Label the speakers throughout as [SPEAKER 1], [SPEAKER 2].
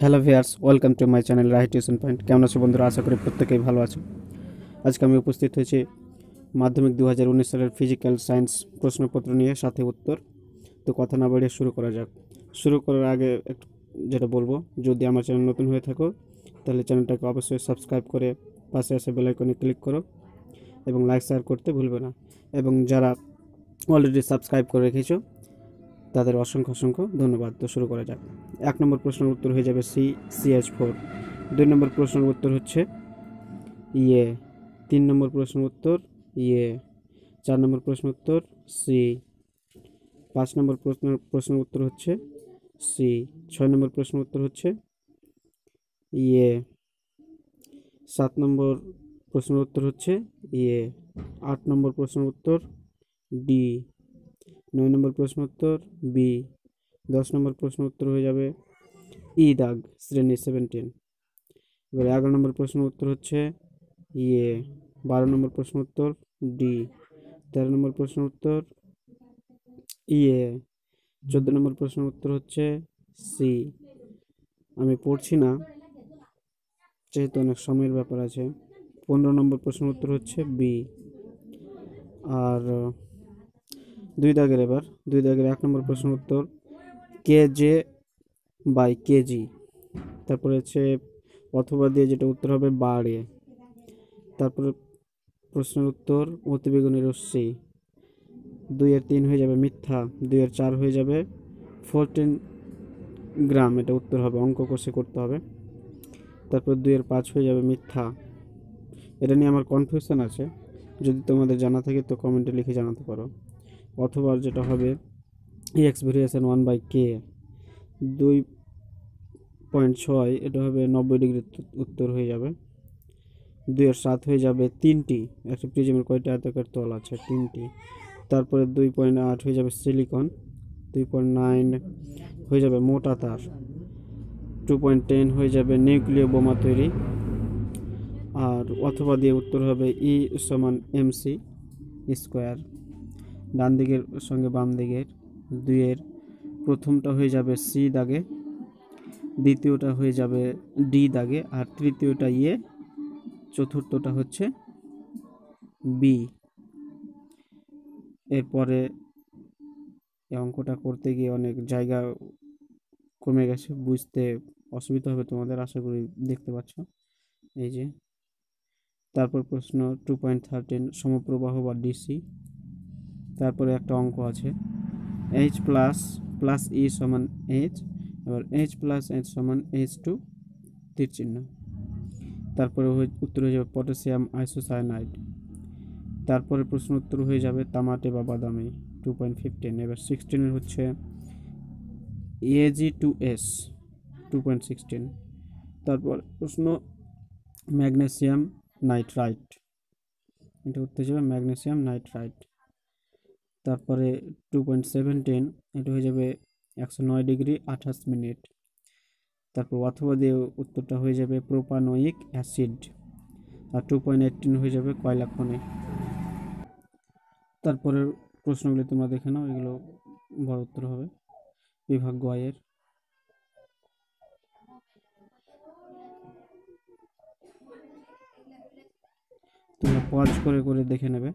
[SPEAKER 1] Hello viewers welcome to my channel Rahi tuition point. কেমন আছো বন্ধুরা? আশা করি প্রত্যেকেই ভালো আছো। আজকে আমি উপস্থিত হয়েছি মাধ্যমিক দু হাজার উনিশ সালের ফিজিক্যাল সায়েন্স প্রশ্নপত্র নিয়ে, সাথে উত্তর। তো কথা না বাড়িয়ে শুরু করা যাক। শুরু করার আগে যেটা বলব, যদি আমার চ্যানেল নতুন হয়ে থাকো, তাহলে চ্যানেলটাকে অবশ্যই সাবস্ক্রাইব করে পাশে আসে বেলাইকনে ক্লিক করো এবং লাইক শেয়ার করতে ভুলবে না। এবং যারা অলরেডি সাবস্ক্রাইব করে রেখেছো তাদের অসংখ্য অসংখ্য ধন্যবাদ। তো শুরু করা যাক। এক নম্বর প্রশ্নের উত্তর হয়ে যাবে সি সিএইচ ফোর। দুই নম্বর প্রশ্নের উত্তর হচ্ছে ইয়ে। তিন নম্বর প্রশ্ন উত্তর ইয়ে। চার নম্বর প্রশ্ন উত্তর সি। পাঁচ নম্বর প্রশ্ন প্রশ্নের উত্তর হচ্ছে সি। ছয় নম্বর প্রশ্নের উত্তর হচ্ছে ইয়ে। সাত নম্বর প্রশ্নের উত্তর হচ্ছে ইয়ে। আট নম্বর প্রশ্নের উত্তর ডি। নয় নম্বর প্রশ্ন উত্তর, বি। দশ নম্বর প্রশ্ন উত্তর হয়ে যাবে ই দাগ শ্রেণি সেভেন্টিন এবার এগারো নম্বর প্রশ্ন উত্তর হচ্ছে ইয়ে বারো নম্বর প্রশ্ন উত্তর, ডি। তেরো নম্বর প্রশ্ন উত্তর ইয়ে চোদ্দ নম্বর প্রশ্ন উত্তর হচ্ছে সি। আমি পড়ছি না, যেহেতু অনেক সময়ের ব্যাপার আছে। পনেরো নম্বর প্রশ্ন উত্তর হচ্ছে বি। আর দুই দাগের এবার, দুই দাগের এক নম্বর প্রশ্ন উত্তর কে জে বাই কেজি। তারপরে হচ্ছে অথবা দিয়ে যেটা উত্তর হবে বাড়ে। তারপরে প্রশ্নের উত্তর অতিবেগুনি রশ্মি। দুইয়ের তিন হয়ে যাবে মিথ্যা দুইয়ের চার হয়ে যাবে ফোরটিন গ্রাম, এটা উত্তর হবে, অঙ্ক কষে করতে হবে। তারপর দুইয়ের পাঁচ হয়ে যাবে মিথ্যা। এটা নিয়ে আমার কনফিউশন আছে। যদি তোমাদের জানা থাকে তো কমেন্টে লিখে জানাতে পারো। অথবা যেটা হবে X variation one by K দুই পয়েন্ট ছয়, এটা হবে নব্বই ডিগ্রি উত্তর হয়ে যাবে। দুইয়ের সাত হয়ে যাবে তিনটি, একটা প্রিজমের কয়টা আয়তাকার তল আছে? তিনটি। তারপরে দুই পয়েন্ট আট হয়ে যাবে সিলিকন দুই পয়েন্ট নাইন হয়ে যাবে মোটা তার টু পয়েন্ট টেন হয়ে যাবে নিউক্লিয় বোমা তৈরি, আর অথবা দিয়ে উত্তর হবে ই সমান এমসি স্কোয়ার ডান দিকের সঙ্গে বাম দিকের দুইয়ের প্রথমটা হয়ে যাবে সি দাগে, দ্বিতীয়টা হয়ে যাবে ডি দাগে, আর তৃতীয়টা ইয়ে চতুর্থটা হচ্ছে বি। এরপরে এই অঙ্কটা করতে গিয়ে অনেক জায়গা কমে গেছে, বুঝতে অসুবিধা হবে তোমাদের, আশা করি দেখতে পাচ্ছ। এই যে, তারপর প্রশ্ন টু পয়েন্ট থার্টিন সমপ্রবাহ বা ডিসি তারপরে একটা অঙ্ক আছে। এইচ প্লাস প্লাস ই সমান এইচ এবার এইচ প্লাস এইচ সমান এইচ টু তীর চিহ্ন। তারপরে উত্তর হয়ে যাবে পটাশিয়াম আইসোসায়ানাইড তারপরে প্রশ্ন উত্তর হয়ে যাবে তামাটে বা বাদামি টু পয়েন্ট ফিফটিন এবার সিক্সটিনের হচ্ছে AG two S two point sixteen তারপর প্রশ্ন ম্যাগনেসিয়াম নাইট্রাইট এটা উত্তর হয়ে যাবে ম্যাগনেসিয়াম নাইট্রাইট তারপরে টু পয়েন্ট সেভেন্টিন এটা হয়ে যাবে একশো নয় ডিগ্রি আঠাশ মিনিট। তারপর অথবা দিয়ে উত্তরটা হয়ে যাবে প্রোপানোয়িক অ্যাসিড, আর টু পয়েন্ট এইটিন হয়ে যাবে কয়লা খনি তারপরে প্রশ্নগুলি তোমরা দেখে নাও, এগুলো বড় উত্তর হবে বিভাগ গয়ের। তোমরা পজ করে করে দেখে নেবে।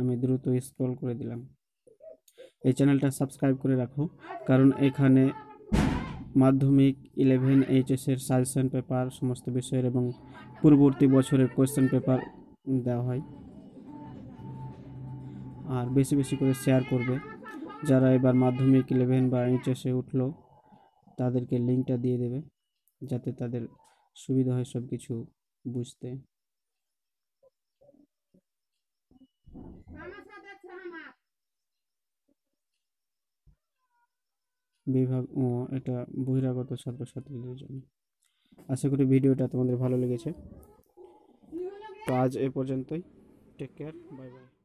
[SPEAKER 1] আমি দ্রুত স্ক্রল করে দিলাম। এই চ্যানেলটা সাবস্ক্রাইব করে রাখো, কারণ এখানে মাধ্যমিক ইলেভেন এইচএসের সাজেশন পেপার সমস্ত বিষয়ের এবং পূর্ববর্তী বছরের কোয়েশ্চেন পেপার দেওয়া হয়। আর বেশি বেশি করে শেয়ার করবে। যারা এবার মাধ্যমিক ইলেভেন বা এইচএসে উঠল, তাদেরকে লিঙ্কটা দিয়ে দেবে, যাতে তাদের সুবিধা হয় সব কিছু বুঝতে। বিভাগ ও, এটা বহিরাগত ছাত্রছাত্রীদের জন্য। আশা করি ভিডিওটা তোমাদের ভালো লেগেছে। তো আজ এ পর্যন্তই। Take care bye bye